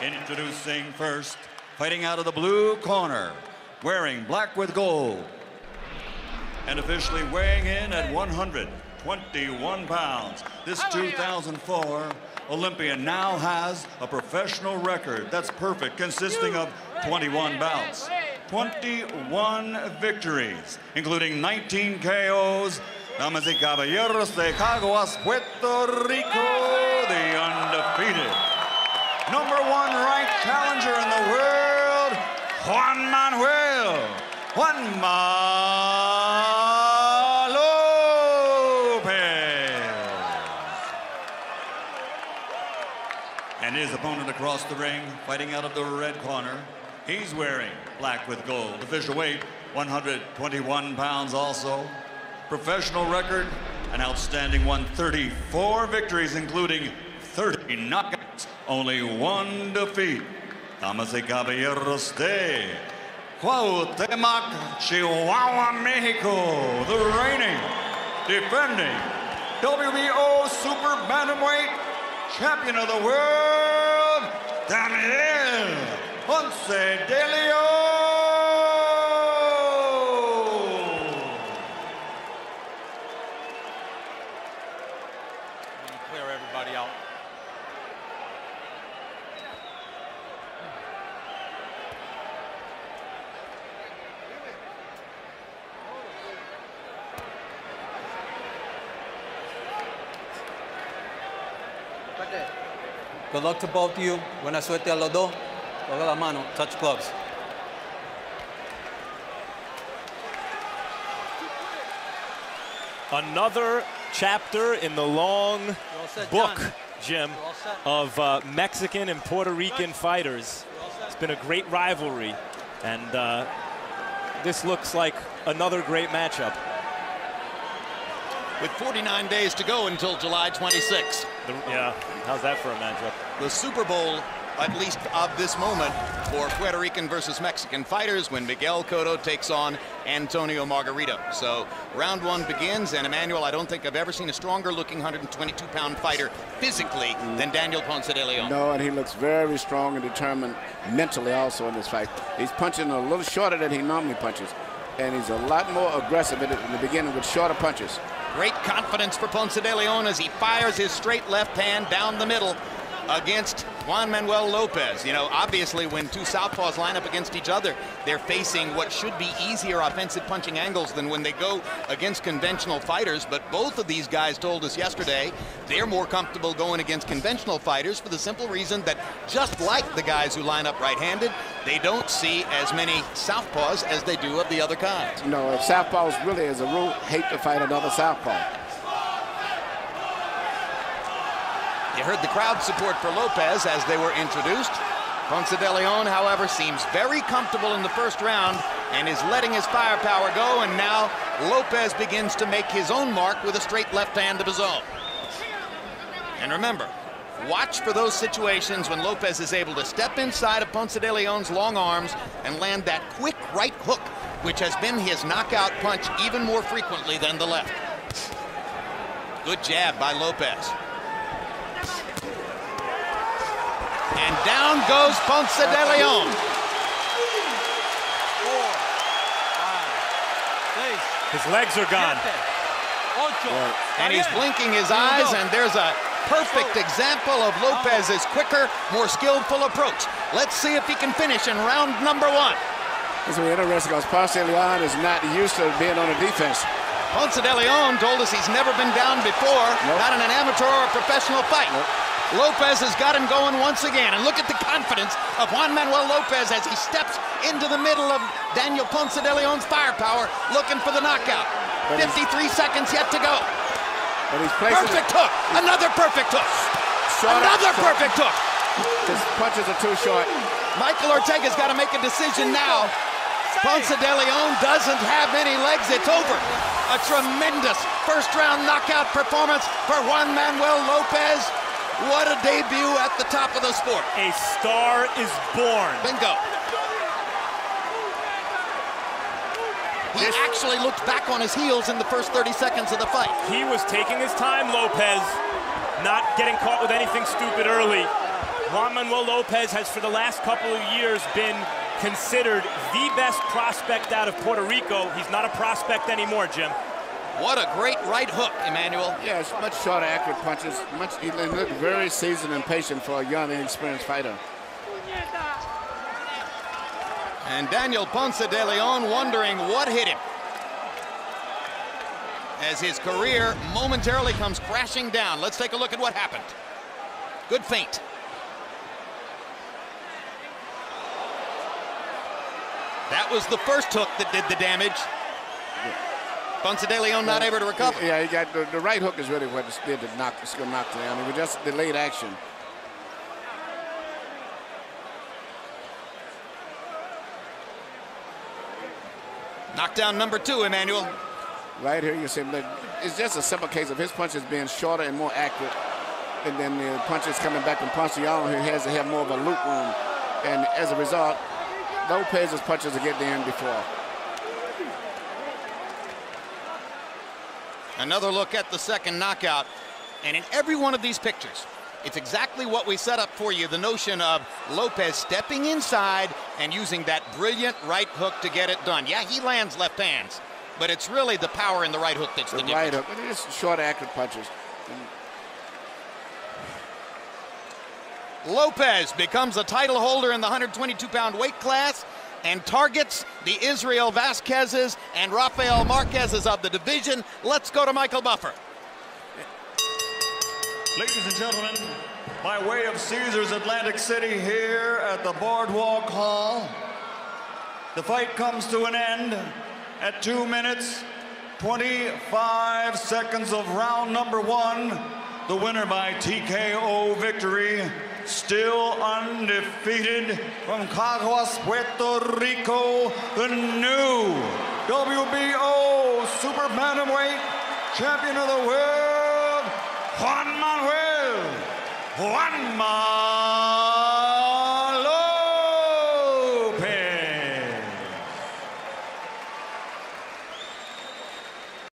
Introducing first, fighting out of the blue corner, wearing black with gold, and officially weighing in at 121 pounds. This 2004 Olympian now has a professional record that's perfect, consisting of 21 bouts, 21 victories, including 19 KOs. Damas y caballeros de Caguas, Puerto Rico, the undefeated number one ranked challenger in the world, Juan Manuel Lopez. And his opponent across the ring, fighting out of the red corner, he's wearing black with gold. Official weight, 121 pounds also. Professional record, an outstanding 134 victories, including 30 knockouts, only one defeat. Damas y caballeros de Cuauhtémoc, Chihuahua, Mexico, the reigning, defending WBO Super Bantamweight Champion of the World, Daniel Ponce de Leon. Good luck to both of you. Buena suerte a los dos. Toda la mano. Touch gloves. Another chapter in the long set, book, John? Jim, of uh, Mexican and Puerto Rican fighters. It's been a great rivalry, and uh, this looks like another great matchup. With 49 days to go until July 26th. The- yeah, how's that for a matchup? The Super Bowl, at least of this moment, for Puerto Rican versus Mexican fighters when Miguel Cotto takes on Antonio Margarito. So round one begins, and Emanuel, I don't think I've ever seen a stronger looking 122 pound fighter physically than Daniel Ponce de Leon. No, and he looks very strong and determined mentally also in this fight. He's punching a little shorter than he normally punches, and he's a lot more aggressive in, in the beginning with shorter punches. Great confidence for Ponce de Leon as he fires his straight left hand down the middle against Juan Manuel Lopez. You know, obviously, when two southpaws line up against each other, they're facing what should be easier offensive punching angles than when they go against conventional fighters. But both of these guys told us yesterday they're more comfortable going against conventional fighters for the simple reason that, just like the guys who line up right handed, they don't see as many southpaws as they do of the other kinds. You know, southpaws really, as a rule, hate to fight another southpaw. You heard the crowd support for Lopez as they were introduced. Ponce de Leon, however, seems very comfortable in the first round and is letting his firepower go, and now Lopez begins to make his own mark with a straight left hand of his own. And remember, watch for those situations when Lopez is able to step inside of Ponce de Leon's long arms and land that quick right hook, which has been his knockout punch even more frequently than the left. Good jab by Lopez. And down goes Ponce de Leon. His legs are gone. And he's blinking his eyes, and there's a perfect example of Lopez's quicker, more skillful approach. Let's see if he can finish in round number one. This is interesting because Ponce de Leon is not used to being on the defense. Ponce de Leon told us he's never been down before, Nope. not in an amateur or a professional fight. Lopez has got him going once again, and look at the confidence of Juan Manuel Lopez as he steps into the middle of Daniel Ponce de Leon's firepower, looking for the knockout. But 53 seconds yet to go. But he's placing Perfect hook, another perfect hook, short- another short- perfect hook. His punches are too short. Michael Ortega's got to make a decision now. Ponce de Leon doesn't have any legs. It's over. A tremendous first round knockout performance for Juan Manuel Lopez. What a debut at the top of the sport. A star is born. Bingo. He This- actually looked back on his heels in the first 30 seconds of the fight. He was taking his time, Lopez, not getting caught with anything stupid early. Juan Manuel Lopez has, for the last couple of years, been considered the best prospect out of Puerto Rico. He's not a prospect anymore, Jim. What a great right hook, Emanuel. Yeah, it's much shorter, accurate punches. Much, he looked very seasoned and patient for a young, inexperienced fighter. And Daniel Ponce de Leon wondering what hit him. As his career momentarily comes crashing down. Let's take a look at what happened. Good feint. That was the first hook that did the damage. Ponce de Leon not able to recover. Yeah, he got the, the right hook is really what it did to knock, it's gonna knock down. It was just delayed action. Knockdown number two, Emanuel. Right here, you see, but it's just a simple case of his punches being shorter and more accurate, and then the punches coming back from Ponce de Leon, who has to have more of a loop room, and as a result, Lopez's punches are getting in before. Another look at the second knockout. And in every one of these pictures, it's exactly what we set up for you, the notion of Lopez stepping inside and using that brilliant right hook to get it done. Yeah, he lands left hands, but it's really the power in the right hook that's the, The difference. right hook, but it is short, accurate punches. Lopez becomes a title holder in the 122-pound weight class and targets the Israel Vazquez's and Rafael Marquez's of the division. Let's go to Michael Buffer. Ladies and gentlemen, by way of Caesars Atlantic City here at the Boardwalk Hall, the fight comes to an end at 2 minutes, 25 seconds of round number one. The winner by TKO victory, still undefeated from Caguas, Puerto Rico, the new WBO Super Bantamweight Champion of the World, Juan Manuel. Juanma